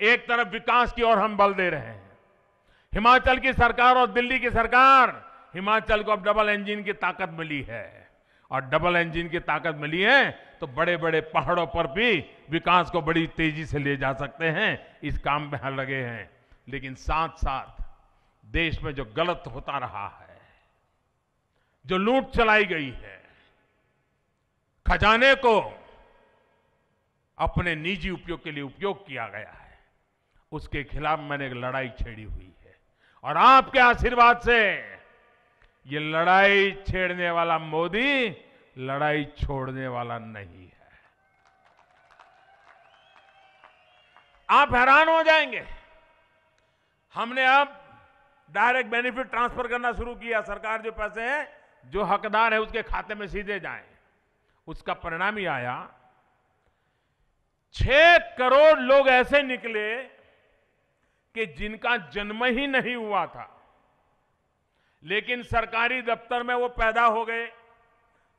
एक तरफ़ विकास की ओर हम बल दे रहे हैं। हिमाचल की सरकार और दिल्ली की सरकार, हिमाचल को अब डबल इंजन की ताकत मिली है। और डबल इंजन की ताकत मिली है तो बड़े बड़े पहाड़ों पर भी विकास को बड़ी तेज़ी से ले जा सकते हैं, इस काम में हम लगे हैं। लेकिन साथ साथ देश में जो गलत होता रहा है, जो लूट चलाई गई है, खजाने को अपने निजी उपयोग के लिए उपयोग किया गया है। उसके खिलाफ मैंने एक लड़ाई छेड़ी हुई है। और आपके आशीर्वाद से ये लड़ाई छेड़ने वाला मोदी लड़ाई छोड़ने वाला नहीं है। आप हैरान हो जाएँगे। हमने अब डायरेक्ट बेनिफिट ट्रांसफ़र करना शुरू किया। सरकार जो पैसे हैं, जो हकदार है, उसके खाते में सीधे जाएँ। उसका परिणाम ही आया। छह करोड़ लोग ऐसे निकले कि जिनका जन्म ही नहीं हुआ था। लेकिन सरकारी दफ्तर में वो पैदा हो गए,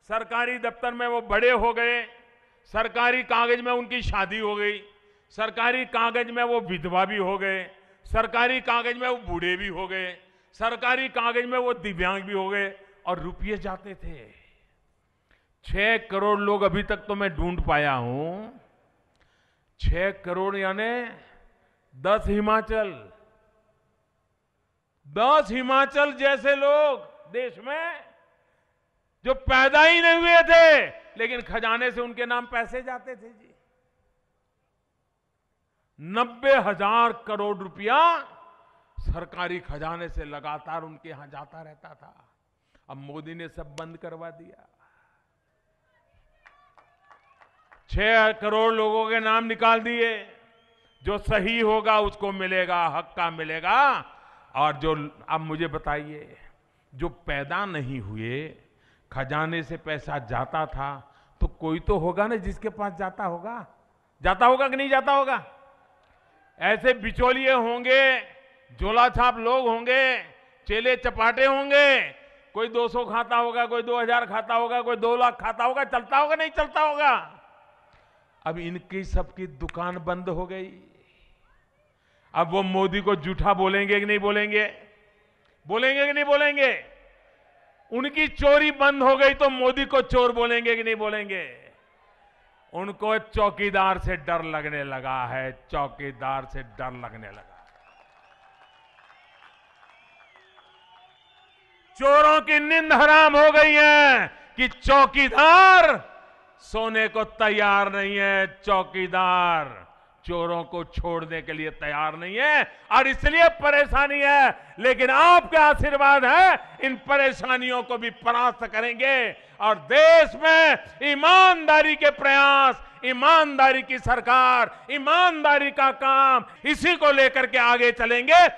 सरकारी दफ्तर में वो बड़े हो गए, सरकारी कागज़ में उनकी शादी हो गई, सरकारी कागज़ में वो विधवा भी हो गए, सरकारी कागज़ में वो बूढ़े भी हो गए, सरकारी कागज़ में वो दिव्यांग भी हो गए और रुपये जाते थे। छह करोड़ लोग अभी तक तो मैं ढूंढ पाया हूँ। छह करोड़ यानी दस हिमाचल। दस हिमाचल जैसे लोग देश में जो पैदा ही नहीं हुए थे, लेकिन खजाने से उनके नाम पैसे जाते थे जी। नब्बे हज़ार करोड़ रुपया सरकारी खजाने से लगातार उनके यहाँ जाता रहता था। अब मोदी ने सब बंद करवा दिया। छह करोड़ लोगों के नाम निकाल दिए। जो सही होगा उसको मिलेगा, हक का मिलेगा। और जो, अब मुझे बताइए, जो पैदा नहीं हुए, खजाने से पैसा जाता था तो कोई तो होगा ना जिसके पास जाता होगा? जाता होगा कि नहीं जाता होगा? ऐसे बिचौलिए होंगे, झोला छाप लोग होंगे, चेले चपाटे होंगे, कोई 200 खाता होगा, कोई 2000 खाता होगा, कोई 2 लाख खाता होगा, चलता होगा, नहीं चलता होगा? अब इनकी सबकी दुकान बंद हो गई। अब वो मोदी को झूठा बोलेंगे कि नहीं बोलेंगे? बोलेंगे कि नहीं बोलेंगे? उनकी चोरी बंद हो गई तो मोदी को चोर बोलेंगे कि नहीं बोलेंगे? उनको चौकीदार से डर लगने लगा है, चौकीदार से डर लगने लगा चोरों की नींद हराम हो गई है कि चौकीदार सोने को तैयार नहीं है, चौकीदार। चोरों को छोड़ने के लिए तैयार नहीं है और इसलिए परेशानी है। लेकिन आपके आशीर्वाद है, इन परेशानियों को भी परास्त करेंगे। और देश में ईमानदारी के प्रयास, ईमानदारी की सरकार, ईमानदारी का काम, इसी को लेकर के आगे चलेंगे।